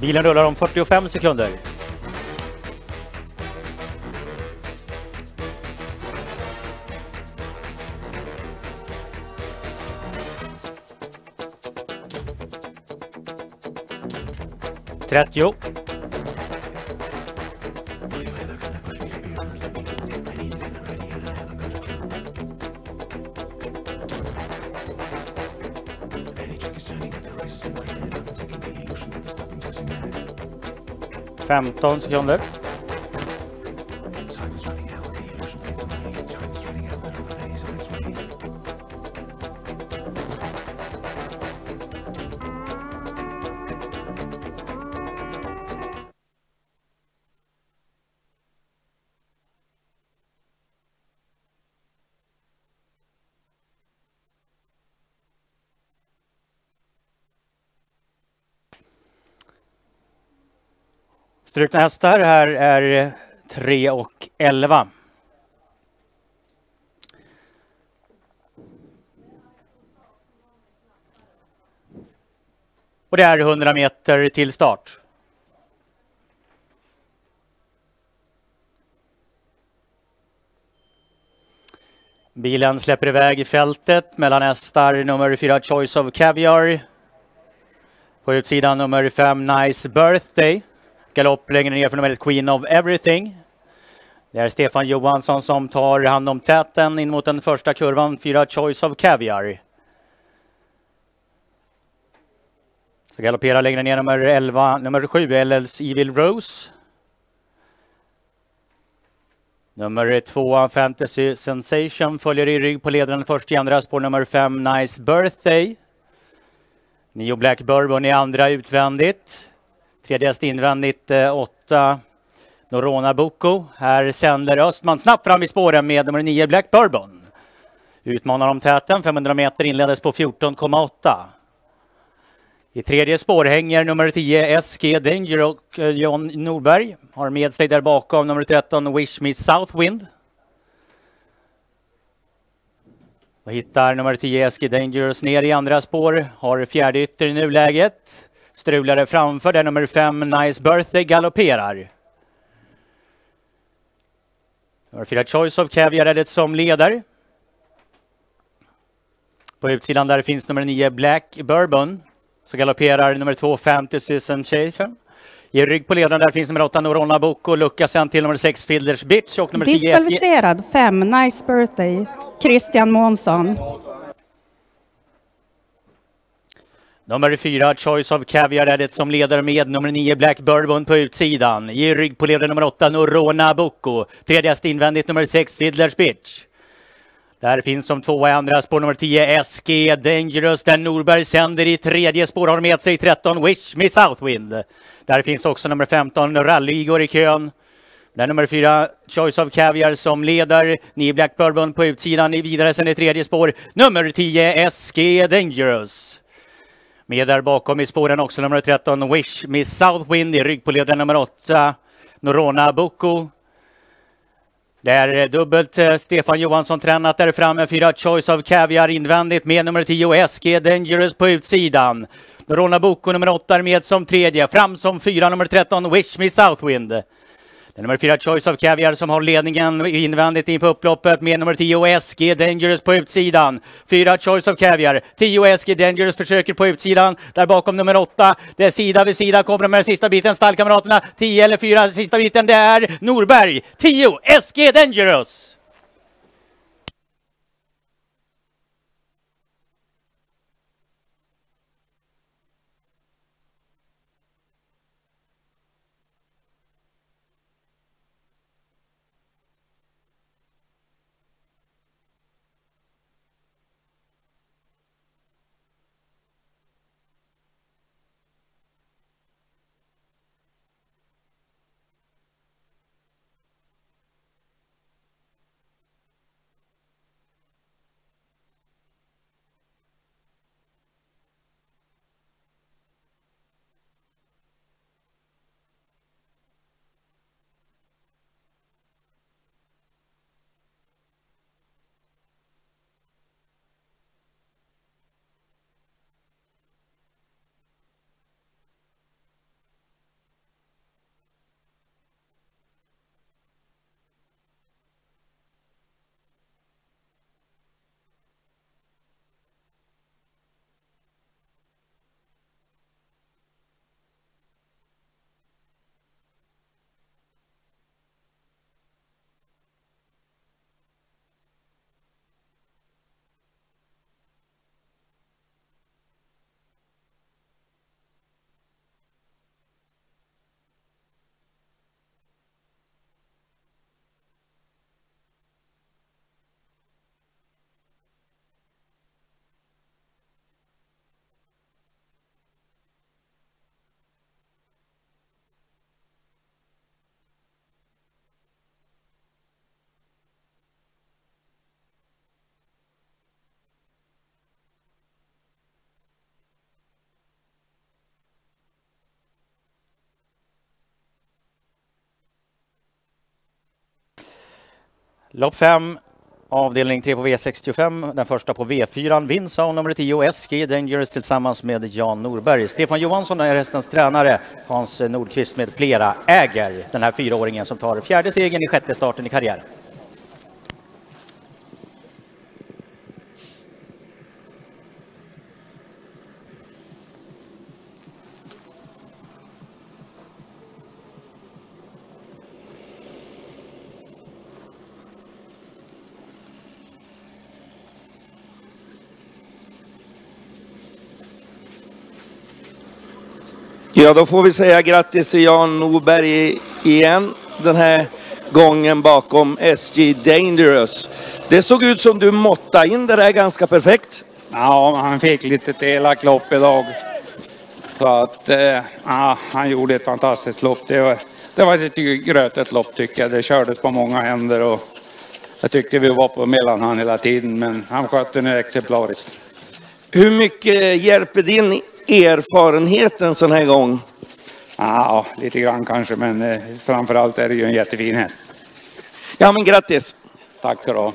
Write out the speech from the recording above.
Bilen rullar om 45 sekunder. Trettio. family tones, John Luck. Strukna hästar här är eh, 3 och 11. Och det är 100 meter till start. Bilen släpper iväg i fältet mellan hästar nummer 4 Choice of Caviar. På utsidan nummer 5 Nice Birthday. Galopp längre ner för nummer ett Queen of Everything. Det är Stefan Johansson som tar hand om täten in mot den första kurvan, fyra Choice of Caviar. Så galopperar längre ner nummer 11, nummer 7, LL's Evil Rose. Nummer 2, Fantasy Sensation, följer i rygg på ledaren först i andra spår nummer 5, Nice Birthday. Nio Black Bourbon i andra utvändigt. Tredje häst invändigt, åtta Norona Boko. Här sänder Östman snabbt fram i spåren med nummer 9 Black Bourbon. Utmanar om täten, 500 meter inleddes på 14,8. I tredje spår hänger nummer 10 SG Danger och eh, John Norberg har med sig där bakom nummer 13 Wish Me Southwind. Och hittar nummer 10 SG Dangerous ner i andra spår, har fjärde ytter i nuläget. Strulare framför där nummer 5 Nice Birthday galopperar. Nummer fyra, Choice of Caviar är det som leder. På utsidan där finns nummer 9 Black Bourbon. Så galopperar nummer 2 Fantasy Sensation. I rygg på ledaren där finns nummer 8 Norona Boko, lucka sen till nummer 6 Fielders Bitch och nummer 10 Diskvalificerad 5 Nice Birthday Christian Månsson. Nummer fyra, Choice of Caviar är det som leder med nummer nio, Black Bourbon på utsidan. I rygg på ledare nummer åtta, Norona Boko. Tredje invändigt nummer sex, Fiddlers Bitch. Där finns som tvåa i andra spår nummer 10 SG Dangerous där Norberg sänder i tredje spår har med sig 13 Wish Me Southwind. Där finns också nummer 15 Rally Igor i kön. Där nummer 4 Choice of Caviar som leder. 9 Black Bourbon på utsidan vidare sen i tredje spår. Nummer 10 SG Dangerous. Med där bakom i spåren också nummer 13 Wish Miss Southwind i rygg på ledaren nummer 8 Norona Boko. Det är dubbelt eh, Stefan Johansson tränat där framme. Fyra Choice of Caviar invändigt med nummer 10 SG Dangerous på utsidan. Norona Boko nummer 8 är med som tredje. Fram som fyra nummer 13 Wish Me Southwind. Det är nummer fyra Choice of Caviar som har ledningen invändigt in på upploppet med nummer 10 SG Dangerous på utsidan. Fyra Choice of Caviar. 10 SG Dangerous försöker på utsidan. Där bakom nummer 8. Det är sida vid sida kommer med sista biten stallkamraterna. 10 eller 4 sista biten det är Norberg. 10 SG Dangerous. Lopp 5, avdelning 3 på V65. Den första på V4 Vinsa nummer 10 Eski Dangerous tillsammans med Jan Norberg. Stefan Johansson är hästens tränare. Hans Nordqvist med flera äger den här fyraåringen som tar fjärde segern i sjätte starten i karriären. Ja, då får vi säga grattis till Jan Norberg igen. Den här gången bakom SJ Dangerous. Det såg ut som du måttade in det där ganska perfekt. Ja, han fick lite elakt lopp idag. Så att, eh, ja, han gjorde ett fantastiskt lopp. Det var, det var ett grötet lopp tycker jag. Det kördes på många händer och jag tyckte vi var på mellan han hela tiden, men han skötte det exemplariskt. Hur mycket hjälper din erfarenhet en sån här gång? Ja, lite grann kanske, men eh, framförallt är det ju en jättefin häst. Ja, men grattis! Tack så du ha.